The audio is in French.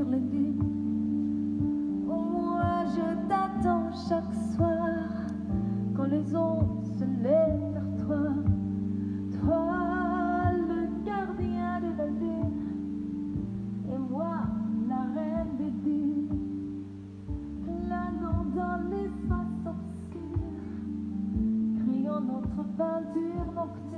sur les. Oh, moi je t'attends chaque soir quand les ondes se lèvent vers toi. Toi, le gardien de la lune, et moi, la reine des dunes. Planant dans l'espace obscur, criant notre peinture.